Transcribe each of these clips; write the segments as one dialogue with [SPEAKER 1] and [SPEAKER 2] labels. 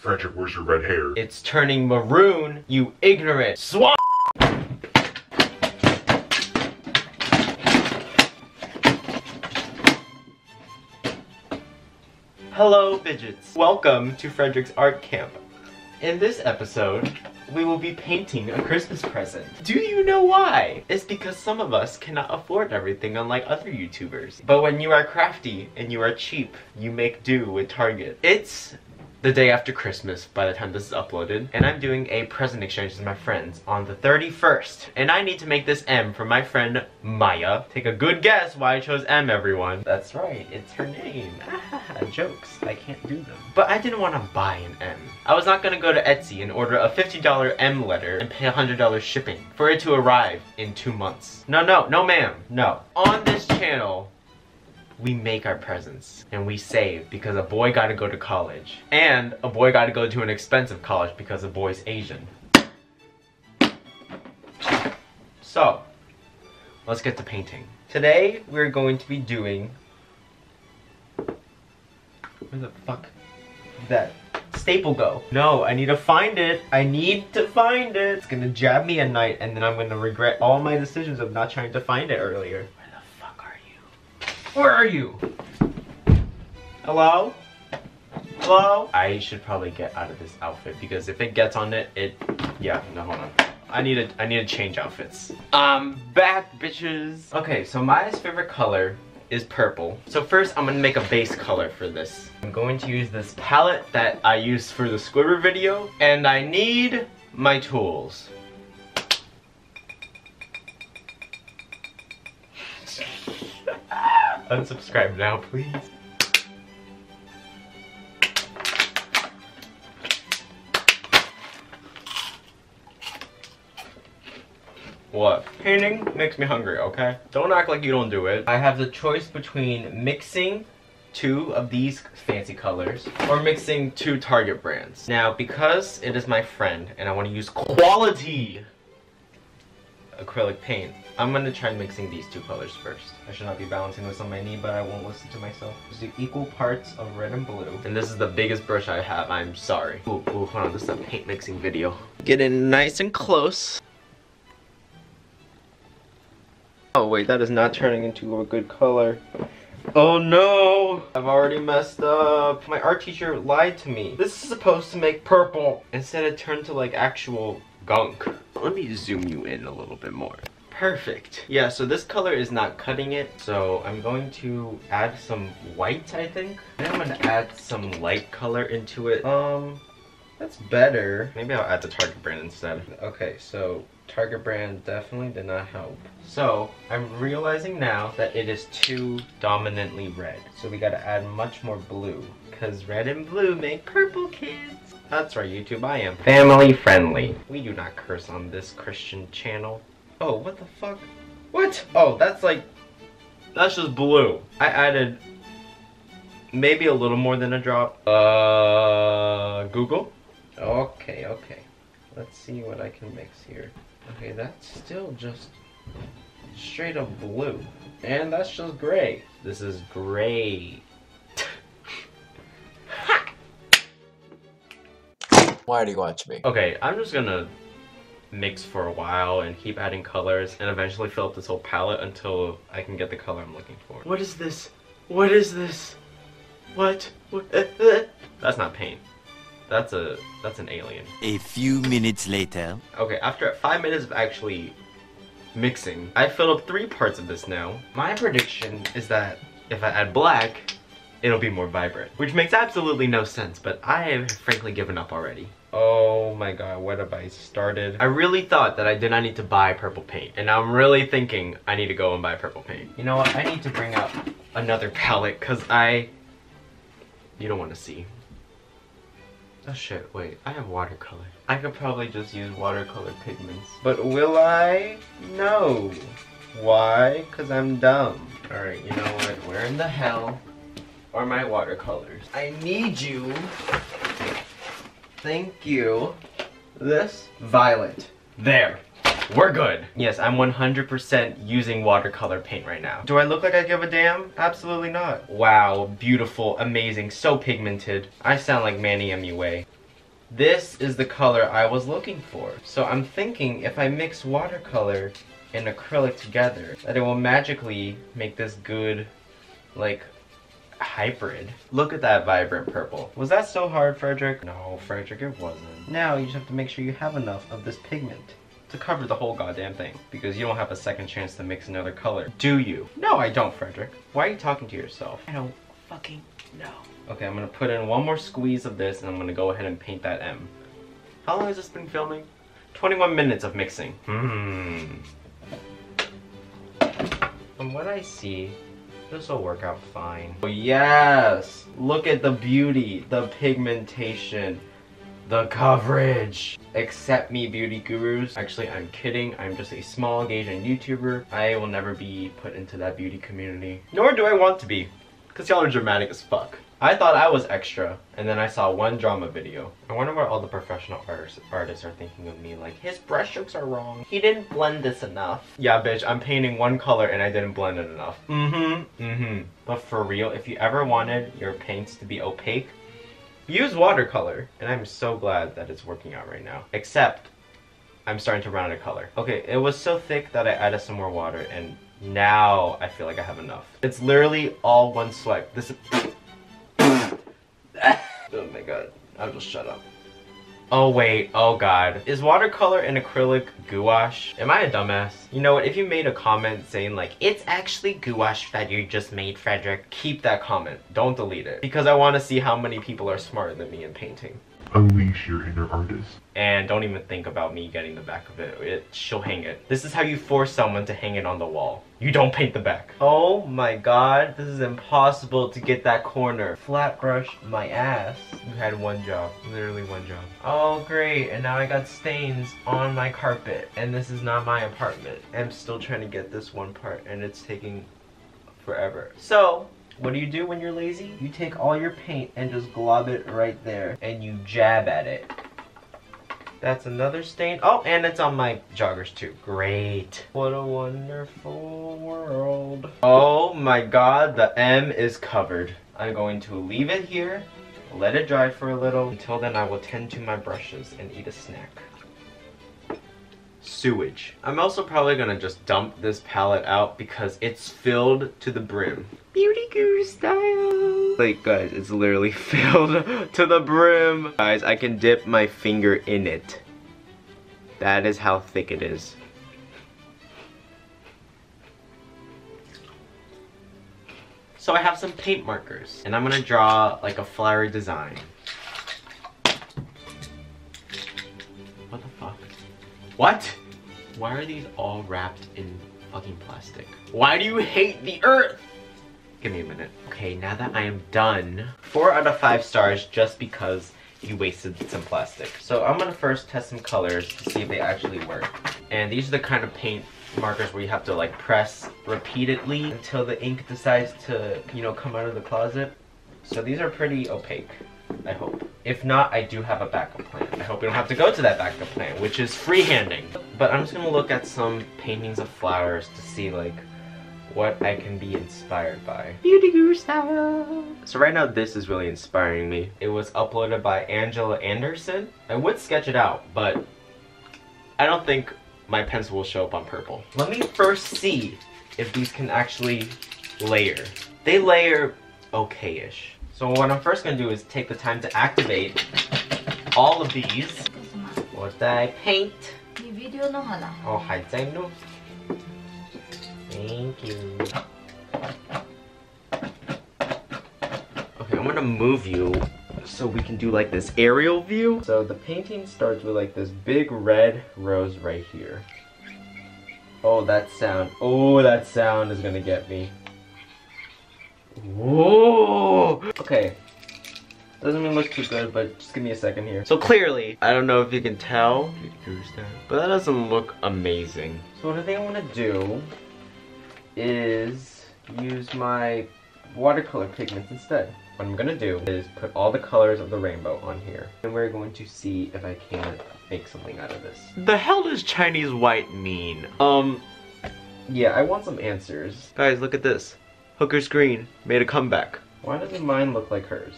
[SPEAKER 1] Frederic, where's your red hair?
[SPEAKER 2] It's turning maroon, you ignorant swine! Hello, Fidgets. Welcome to Frederic's Art Camp. In this episode, we will be painting a Christmas present. Do you know why? It's because some of us cannot afford everything unlike other YouTubers. But when you are crafty and you are cheap, you make do with Target. It's the day after Christmas by the time this is uploaded, and I'm doing a present exchange with my friends on the 31st. And I need to make this M for my friend Maya. Take a good guess why I chose M, everyone. That's right, it's her name. Ah, jokes, I can't do them. But I didn't want to buy an M. I was not gonna go to Etsy and order a $50 M letter and pay $100 shipping for it to arrive in two months. No, no, no ma'am, no. On this channel, we make our presents and we save because a boy got to go to college and a boy got to go to an expensive college because a boy's Asian. So, let's get to painting. Today we're going to be doing where the fuck that staple go? No, I need to find it. I need to find it. It's gonna jab me at night and then I'm gonna regret all my decisions of not trying to find it earlier. Where are you? Hello? Hello? I should probably get out of this outfit because if it gets on it, it, yeah, no, hold on. I need to, I need to change outfits. I'm back, bitches. Okay, so Maya's favorite color is purple. So first, I'm gonna make a base color for this. I'm going to use this palette that I used for the Squibber video, and I need my tools. Unsubscribe now, please. What? Painting makes me hungry, okay? Don't act like you don't do it. I have the choice between mixing two of these fancy colors or mixing two Target brands. Now, because it is my friend and I want to use quality acrylic paint. I'm gonna try mixing these two colors first. I should not be balancing this on my knee, but I won't listen to myself. Just do equal parts of red and blue. And this is the biggest brush I have, I'm sorry. Ooh, ooh, hold on, this is a paint mixing video. Get in nice and close. Oh wait, that is not turning into a good color. Oh no! I've already messed up. My art teacher lied to me. This is supposed to make purple. Instead it turned to like actual gunk. Let me zoom you in a little bit more. Perfect. Yeah, so this color is not cutting it, so I'm going to add some white, I think. Then I'm gonna add some light color into it. Um, that's better. Maybe I'll add the Target brand instead. Okay, so Target brand definitely did not help. So, I'm realizing now that it is too dominantly red. So we gotta add much more blue. Cause red and blue make purple kids. That's right, YouTube, I am family friendly. We do not curse on this Christian channel. Oh, what the fuck? What? Oh, that's like, that's just blue. I added maybe a little more than a drop. Uh, Google? Okay, okay. Let's see what I can mix here. Okay, that's still just straight up blue. And that's just gray. This is gray.
[SPEAKER 3] Why do you watch me?
[SPEAKER 2] Okay, I'm just gonna mix for a while and keep adding colors and eventually fill up this whole palette until I can get the color I'm looking for. What is this? What is this? What? what? That's not paint. That's a that's an alien.
[SPEAKER 4] A few minutes later.
[SPEAKER 2] Okay, after five minutes of actually mixing, I filled up three parts of this now. My prediction is that if I add black, it'll be more vibrant. Which makes absolutely no sense, but I have frankly given up already. Oh my god, what have I started? I really thought that I did not need to buy purple paint. And I'm really thinking I need to go and buy purple paint. You know what, I need to bring out another palette because I... You don't want to see. Oh shit, wait, I have watercolor. I could probably just use watercolor pigments. But will I? No. Why? Because I'm dumb. Alright, you know what? Where in the hell are my watercolors? I need you Thank you. This violet. There. We're good. Yes, I'm 100% using watercolor paint right now. Do I look like I give a damn? Absolutely not. Wow, beautiful, amazing, so pigmented. I sound like Manny MUA. This is the color I was looking for. So I'm thinking if I mix watercolor and acrylic together, that it will magically make this good, like, hybrid. Look at that vibrant purple. Was that so hard, Frederic? No, Frederic, it wasn't. Now you just have to make sure you have enough of this pigment to cover the whole goddamn thing because you don't have a second chance to mix another color. Do you? No, I don't, Frederic. Why are you talking to yourself? I don't fucking know. Okay, I'm gonna put in one more squeeze of this and I'm gonna go ahead and paint that M. How long has this been filming? 21 minutes of mixing. Hmm. From what I see, this will work out fine. Oh yes! Look at the beauty, the pigmentation, the coverage. Accept me, beauty gurus. Actually, I'm kidding. I'm just a small Asian YouTuber. I will never be put into that beauty community. Nor do I want to be. Because y'all are dramatic as fuck. I thought I was extra, and then I saw one drama video. I wonder what all the professional artists, artists are thinking of me. Like, his brush strokes are wrong. He didn't blend this enough. Yeah, bitch, I'm painting one color and I didn't blend it enough. Mm-hmm, mm-hmm. But for real, if you ever wanted your paints to be opaque, use watercolor. And I'm so glad that it's working out right now. Except, I'm starting to run out of color. Okay, it was so thick that I added some more water and now I feel like I have enough. It's literally all one swipe. This is... god. I'll just shut up. Oh wait, oh god. Is watercolor and acrylic gouache? Am I a dumbass? You know what, if you made a comment saying like, it's actually gouache that you just made, Frederic, keep that comment. Don't delete it. Because I want to see how many people are smarter than me in painting.
[SPEAKER 1] Unleash your inner artist.
[SPEAKER 2] And don't even think about me getting the back of it. it. She'll hang it. This is how you force someone to hang it on the wall. You don't paint the back. Oh my god, this is impossible to get that corner. Flat brush my ass. You had one job. Literally one job. Oh great, and now I got stains on my carpet. And this is not my apartment. I'm still trying to get this one part and it's taking forever. So, what do you do when you're lazy? You take all your paint and just glob it right there and you jab at it. That's another stain. Oh, and it's on my joggers too. Great. What a wonderful world. Oh my god, the M is covered. I'm going to leave it here, let it dry for a little. Until then, I will tend to my brushes and eat a snack sewage. I'm also probably gonna just dump this palette out because it's filled to the brim. Beauty guru style. Like guys, it's literally filled to the brim. Guys, I can dip my finger in it. That is how thick it is. So I have some paint markers and I'm gonna draw like a flowery design. What the fuck? What? Why are these all wrapped in fucking plastic? Why do you hate the earth? Give me a minute. Okay, now that I am done, four out of five stars just because you wasted some plastic. So I'm gonna first test some colors to see if they actually work. And these are the kind of paint markers where you have to like press repeatedly until the ink decides to, you know, come out of the closet. So these are pretty opaque. I hope. If not, I do have a backup plan. I hope we don't have to go to that backup plan, which is freehanding. But I'm just gonna look at some paintings of flowers to see like what I can be inspired by. Beauty guru style. So right now this is really inspiring me. It was uploaded by Angela Anderson. I would sketch it out, but I don't think my pencil will show up on purple. Let me first see if these can actually layer. They layer okay-ish. So what I'm first going to do is take the time to activate all of these. What I paint. Oh, hi, no. Thank you. Okay, I'm gonna move you so we can do like this aerial view. So the painting starts with like this big red rose right here. Oh, that sound. Oh, that sound is gonna get me. Whoa! Okay. Doesn't even look too good, but just give me a second here. So clearly, I don't know if you can tell, but that doesn't look amazing. So what I think I'm gonna do is use my watercolor pigments instead. What I'm gonna do is put all the colors of the rainbow on here. And we're going to see if I can make something out of this. The hell does Chinese white mean? Um, yeah, I want some answers. Guys, look at this. Hooker's Green made a comeback. Why doesn't mine look like hers?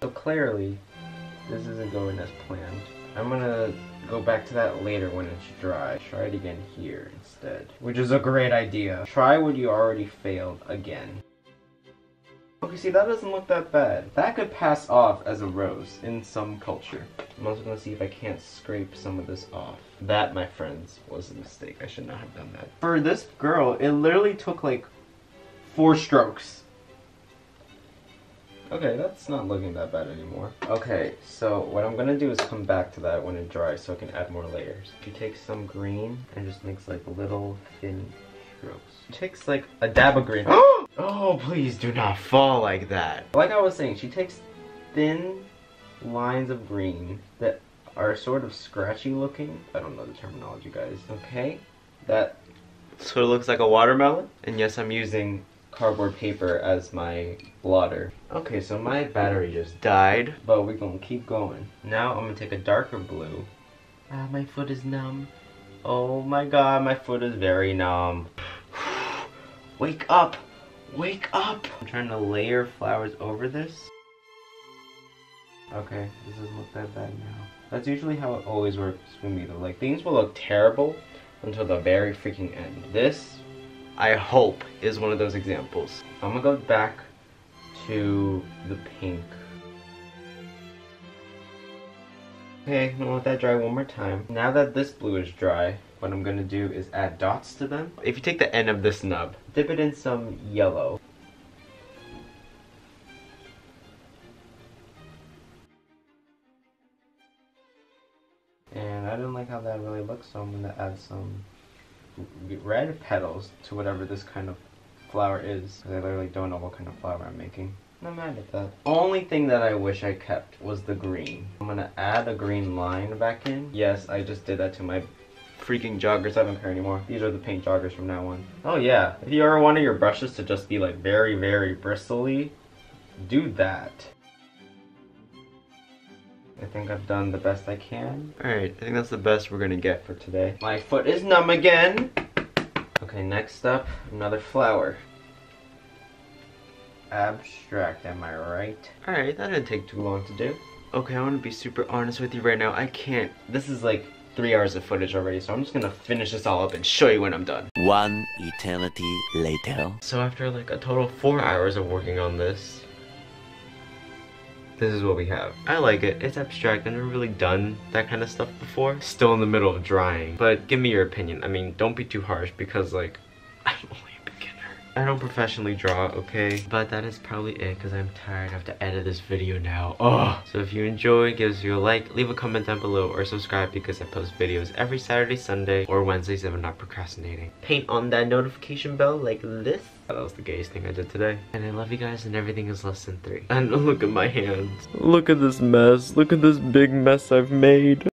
[SPEAKER 2] So clearly, This isn't going as planned. I'm gonna go back to that later when it's dry. Try it again here instead. Which is a great idea. Try what you already failed again. Okay, see, that doesn't look that bad. That could pass off as a rose in some culture. I'm also gonna see if I can't scrape some of this off. That, my friends, was a mistake. I should not have done that. For this girl, it literally took like four strokes. Okay, that's not looking that bad anymore. Okay, so what I'm gonna do is come back to that when it dries so I can add more layers. She takes some green and just makes like little thin strokes. She takes like a dab of green. oh, please do not fall like that. Like I was saying, she takes thin lines of green that are sort of scratchy looking. I don't know the terminology, guys. Okay, that sort of looks like a watermelon. And yes, I'm using cardboard paper as my blotter. Okay, so my battery just died, but we're gonna keep going. Now I'm gonna take a darker blue. Ah, my foot is numb. Oh my god, my foot is very numb. Wake up! Wake up! I'm trying to layer flowers over this. Okay, this doesn't look that bad now. That's usually how it always works with me though. Like, things will look terrible until the very freaking end. This I hope is one of those examples. I'm gonna go back to the pink. Okay, I'm gonna let that dry one more time. Now that this blue is dry, what I'm gonna do is add dots to them. If you take the end of this nub, dip it in some yellow. And I don't like how that really looks, so I'm gonna add some red petals to whatever this kind of flower is. I literally don't know what kind of flower I'm making. I'm mad at that. Only thing that I wish I kept was the green. I'm gonna add a green line back in. Yes, I just did that to my freaking joggers. I don't care anymore. These are the paint joggers from now on. Oh yeah, if you ever wanted your brushes to just be like very, very bristly, do that. I think I've done the best I can. Alright, I think that's the best we're gonna get for today. My foot is numb again. Okay, next up, another flower. Abstract, am I right? Alright, that didn't take too long to do. Okay, I want to be super honest with you right now. I can't. This is like three hours of footage already, so I'm just gonna finish this all up and show you when I'm done.
[SPEAKER 4] One eternity later.
[SPEAKER 2] So after like a total four hours of working on this, this is what we have. I like it. It's abstract. I've never really done that kind of stuff before. Still in the middle of drying. But give me your opinion. I mean, don't be too harsh because like, beginner. I don't professionally draw, okay? But that is probably it because I'm tired. I have to edit this video now. Oh. So if you enjoy, give us your like, leave a comment down below, or subscribe because I post videos every Saturday, Sunday, or Wednesdays if I'm not procrastinating. Paint on that notification bell like this. That was the gayest thing I did today. And I love you guys and everything is less than three. And look at my hands. Look at this mess. Look at this big mess I've made.